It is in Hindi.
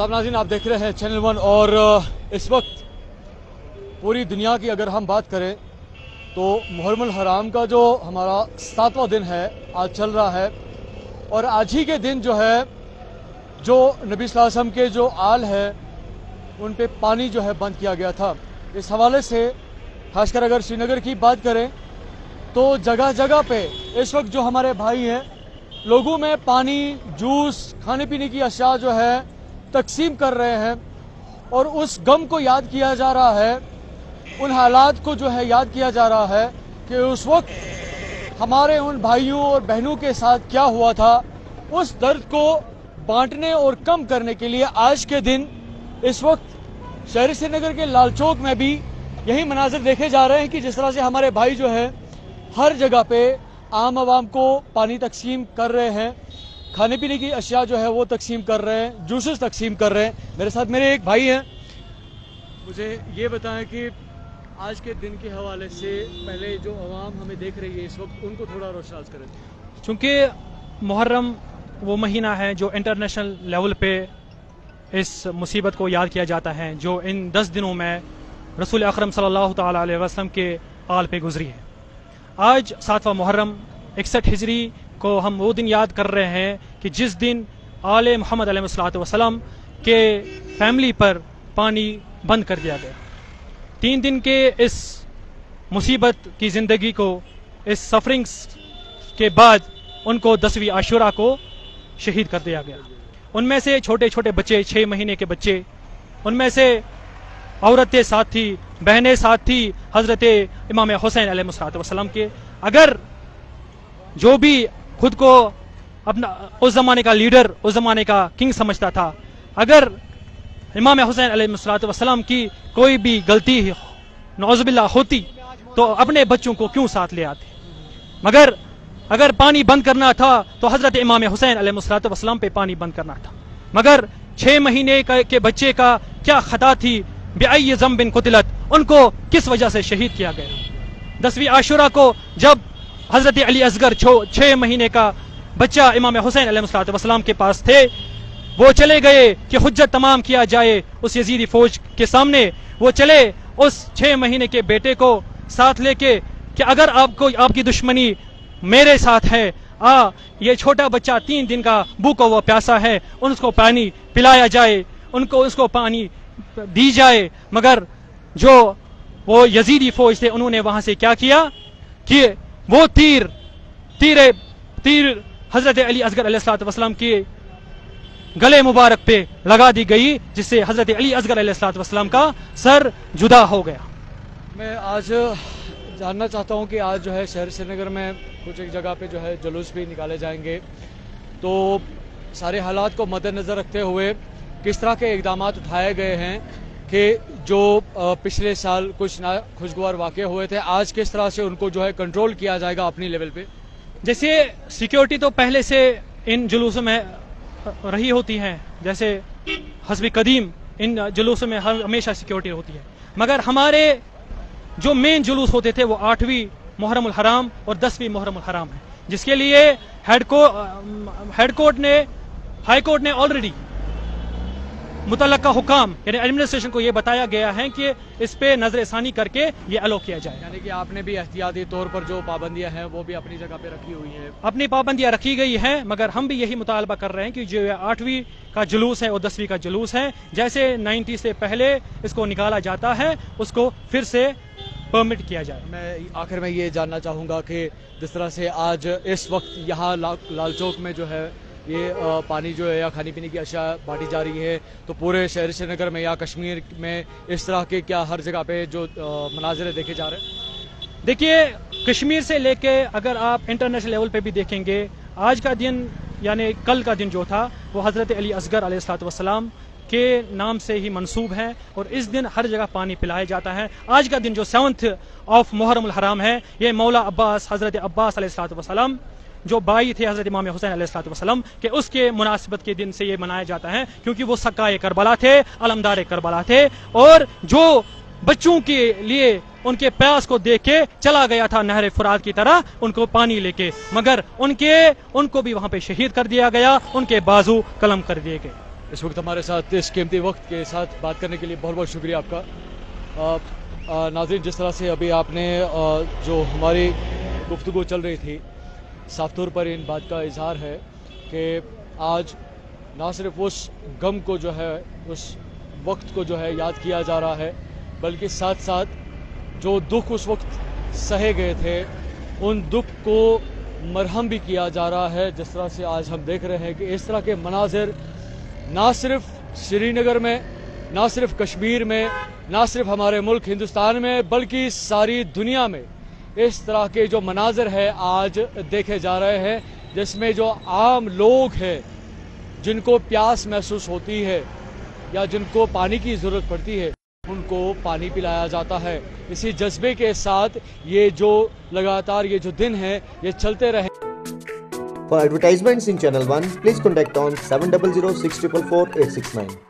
आदाब नाजिन, आप देख रहे हैं चैनल वन और इस वक्त पूरी दुनिया की अगर हम बात करें तो मुहर्रम हराम का जो हमारा सातवां दिन है, आज चल रहा है, और आज ही के दिन जो है, जो नबी वसल्लम के जो आल है, उन पे पानी जो है बंद किया गया था। इस हवाले से, खासकर अगर श्रीनगर की बात करें तो जगह जगह पे इस वक्त जो हमारे भाई हैं, लोगों में पानी, जूस खाने पीने की अशिया जो है तकसीम कर रहे हैं और उस गम को याद किया जा रहा है, उन हालात को जो है याद किया जा रहा है कि उस वक्त हमारे उन भाइयों और बहनों के साथ क्या हुआ था, उस दर्द को बांटने और कम करने के लिए आज के दिन इस वक्त शहरी श्रीनगर के लाल चौक में भी यही मनाजिर देखे जा रहे हैं कि जिस तरह से हमारे भाई जो है, हर जगह पे आम आवाम को पानी तकसीम कर रहे हैं। खाने पीने की अशिया जो है वो तकसीम कर रहे हैं, जूसेस तकसीम कर रहे हैं। मेरे साथ मेरे एक भाई हैं। मुझे ये बताएँ कि आज के दिन के हवाले से पहले जो आवाम हमें देख रही है इस वक्त, उनको थोड़ा रोशनास करें। चूँकि मुहर्रम वो महीना है जो इंटरनेशनल लेवल पे इस मुसीबत को याद किया जाता है, जो इन दस दिनों में रसूल अक्रम सल्लल्लाहु अलैहि वसल्लम के आल पे गुजरी है। आज सातवां मुहर्रम, इकसठ हिजरी को हम वो दिन याद कर रहे हैं कि जिस दिन आल मोहम्मद वसलम के फैमिली पर पानी बंद कर दिया गया। तीन दिन के इस मुसीबत की ज़िंदगी को, इस सफरिंग्स के बाद उनको दसवीं आशुरा को शहीद कर दिया गया। उनमें से छोटे छोटे बच्चे छः महीने के बच्चे, उनमें से औरतें साथ थी, बहनें साथ थी, हज़रत इमाम हुसैन वसल्लम के। अगर जो भी खुद को अपना, उस जमाने का लीडर, उस जमाने का किंग समझता था। अगर इमाम हुसैन वसल्लम की कोई भी गलती नौजबिल्ला होती तो अपने बच्चों को क्यों साथ ले आते? मगर अगर पानी बंद करना था तो हज़रत इमाम हुसैन वसल्लम पे पानी बंद करना था। मगर छह महीने के बच्चे का क्या खता थी? बेआई जम बिन कुतिलत। उनको किस वजह से शहीद किया गया? दसवीं आशुरा को जब हज़रत अली असगर छो छः महीने का बच्चा इमाम हुसैन वसलाम के पास थे। वो चले गए कि हुज्जत तमाम किया जाए उस यजीदी फौज के सामने। वो चले उस छः महीने के बेटे को साथ लेके कि अगर आपको आपकी दुश्मनी मेरे साथ है, आ, ये छोटा बच्चा तीन दिन का भूखा हुआ प्यासा है उसको पानी पिलाया जाए, उनको, उसको पानी दी जाए, मगर जो वो यजीदी फौज थे, उन्होंने वहाँ से क्या किया कि वो तीर तीर तीर हज़रत अली असगर वसलाम के गले मुबारक पे लगा दी गई, जिससे हज़रत अली असगर वसलाम का सर जुदा हो गया। मैं आज जानना चाहता हूँ कि आज जो है शहर श्रीनगर में कुछ एक जगह पे जो है जुलूस भी निकाले जाएँगे। तो सारे हालात को मद्देनज़र रखते हुए किस तरह के इकदाम उठाए गए हैं? कि जो पिछले साल कुछ ना, खुशगवार वाक़ हुए थे, आज किस तरह से उनको जो है कंट्रोल किया जाएगा अपनी लेवल पे? जैसे सिक्योरिटी तो पहले से इन जुलूसों में रही होती है, जैसे हसब कदीम, इन जुलूसों में हर, हमेशा सिक्योरिटी होती है। मगर हमारे जो मेन जुलूस होते थे, वो आठवीं मुहरम हराम और दसवीं मुहरम हराम है, जिसके लिए हेड को हेड कोर्ट ने हाई कोर्ट ने ऑलरेडी मुतल हुकाम यानी एडमिनिस्ट्रेशन को यह बताया गया है कि इस पे नजरसानी करके ये अलो किया जाए। यानी कि आपने भी एहतियाती तौर पर जो पाबंदियाँ हैं वो भी अपनी जगह पे रखी हुई हैं। अपनी पाबंदियाँ रखी गई हैं मगर हम भी यही मुतालबा कर रहे हैं कि जो आठवीं का जुलूस है और दसवीं का जुलूस है जैसे नाइन्टी से पहले इसको निकाला जाता है उसको फिर से परमिट किया जाए। मैं आखिर में ये जानना चाहूँगा कि जिस तरह से आज इस वक्त यहाँ लाल चौक में जो है ये पानी जो है या खाने पीने की अशिया बांटी जा रही है। तो पूरे शहर श्रीनगर में या कश्मीर में इस तरह के क्या हर जगह पे जो मनाजरे देखे जा रहे हैं? देखिए, कश्मीर से लेके अगर आप इंटरनेशनल लेवल पे भी देखेंगे, आज का दिन, यानी कल का दिन जो था, वो हज़रत अली असगर वसलाम के नाम से ही मंसूब है और इस दिन हर जगह पानी पिलाया जाता है। आज का दिन जो सेवंथ ऑफ़ मुहर्रम हराम है, ये मौला अब्बास, हज़रत अब्बास वसलाम जो बाई थे हज़रत इमाम हुसैन वसलम के उसके मुनासिबत के दिन से ये मनाया जाता है क्योंकि वो सकाए करबला थे अलमदार करबला थे और जो बच्चों के लिए उनके प्यास को देख के चला गया था नहर फुरात की तरह उनको पानी लेके मगर उनके उनको भी वहाँ पे शहीद कर दिया गया उनके बाजू कलम कर दिए गए। इस वक्त हमारे साथ इस कीमती वक्त के साथ बात करने के लिए बहुत बहुत शुक्रिया आपका। नाज़रीन जिस तरह से अभी आपने आ, जो हमारी गुफ्तु चल रही थी साफ़ तौर पर इन बात का इजहार है कि आज ना सिर्फ़ उस गम को जो है, उस वक्त को जो है याद किया जा रहा है, बल्कि साथ साथ जो दुख उस वक्त सहे गए थे, उन दुख को मरहम भी किया जा रहा है। जिस तरह से आज हम देख रहे हैं कि इस तरह के मनाजिर ना सिर्फ़ श्रीनगर में, ना सिर्फ़ कश्मीर में, ना सिर्फ़ हमारे मुल्क हिंदुस्तान में, बल्कि सारी दुनिया में इस तरह के जो मनाजर है आज देखे जा रहे हैं जिसमें जो आम लोग हैं जिनको प्यास महसूस होती है या जिनको पानी की ज़रूरत पड़ती है उनको पानी पिलाया जाता है इसी जज्बे के साथ ये जो लगातार ये जो दिन है ये चलते रहे For advertisements in Channel 1, please contact on 700 644 869.